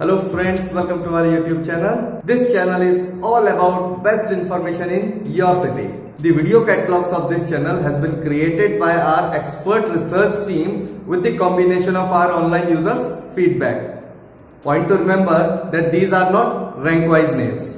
Hello friends, welcome to our YouTube channel. This channel is all about best information in your city. The video catalogs of this channel has been created by our expert research team with the combination of our online users feedback. Point to remember that these are not rank wise names.